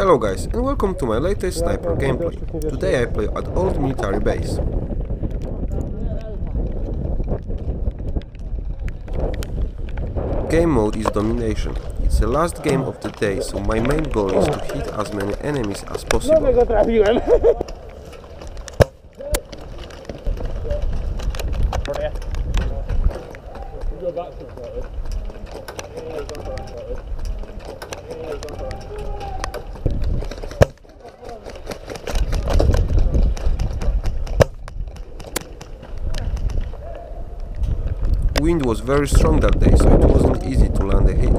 Hello guys and welcome to my latest sniper gameplay. Today I play at old military base. Game mode is domination. It's the last game of the day so my main goal is to hit as many enemies as possible. Wind was very strong that day so it wasn't easy to land a hit.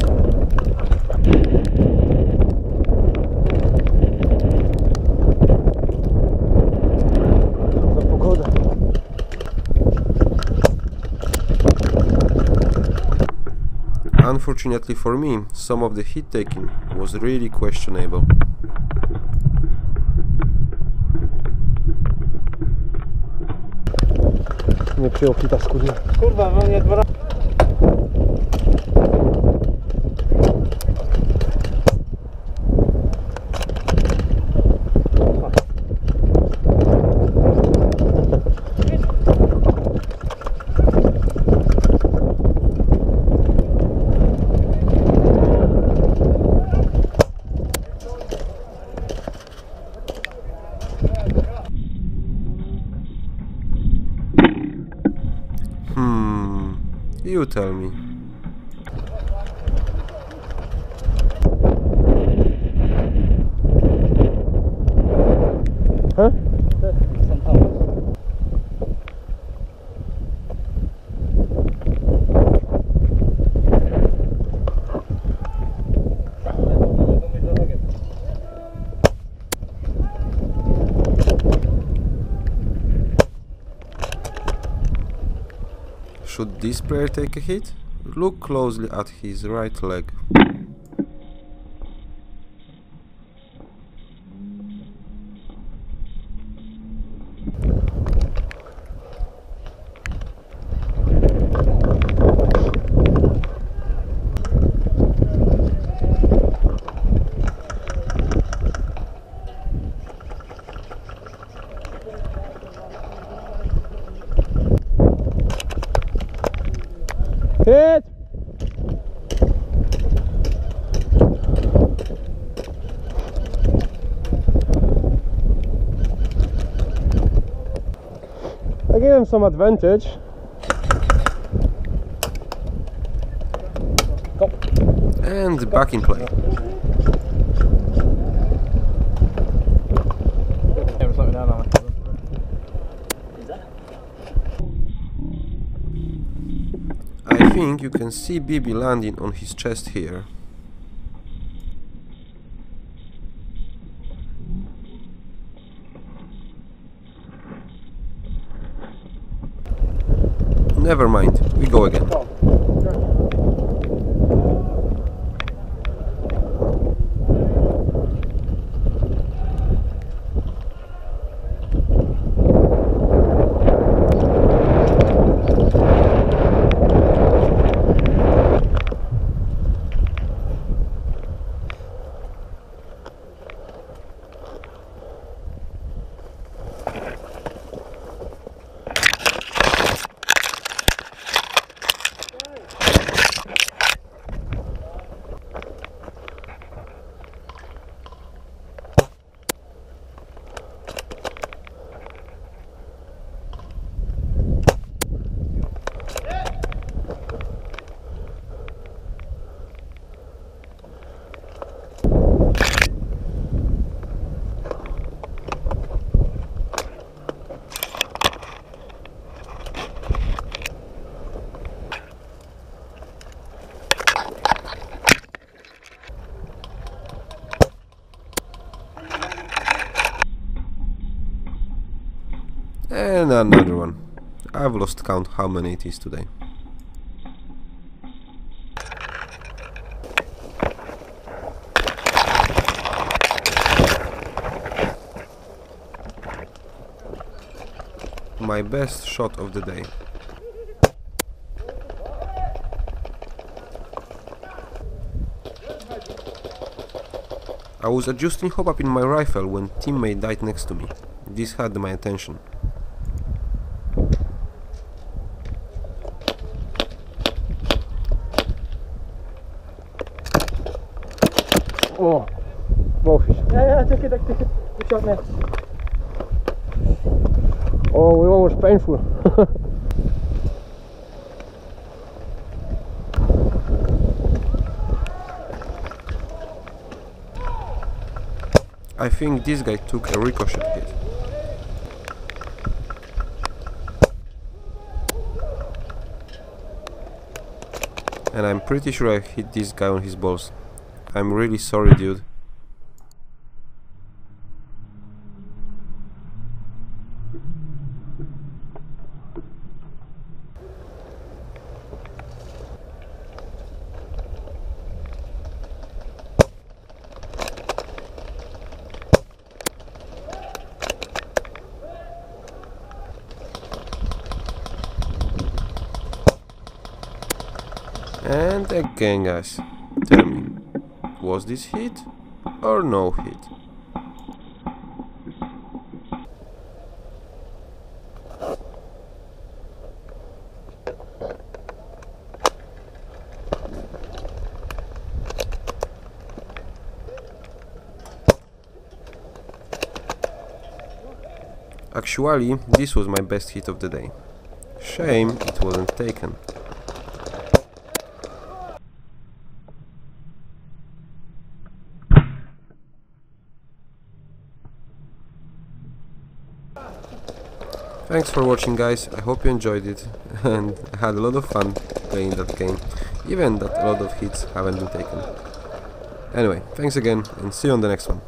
Unfortunately for me, some of the hit taking was really questionable. nie przyjął kita skórna. Kurwa, no nie dwa razy. You tell me. Should this player take a hit? Look closely at his right leg. I gave him some advantage. And back in play. Think you can see BB landing on his chest here. Never mind, we go again. And another one. I've lost count how many it is today. My best shot of the day. I was adjusting hop up in my rifle when teammate died next to me. This had my attention. Oh, blowfish. Ja, ja, take it, take it. Good shot, man. Oh, it was painful. I think this guy took a ricochet hit. And I'm pretty sure I hit this guy on his balls. I'm really sorry, dude. And again, guys, tell me, was this hit or no hit? Actually, this was my best hit of the day. Shame it wasn't taken. Thanks for watching guys, I hope you enjoyed it and had a lot of fun playing that game, even that a lot of hits haven't been taken. Anyway, thanks again and see you on the next one.